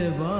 et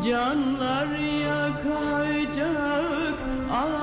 Canlar yakacak ah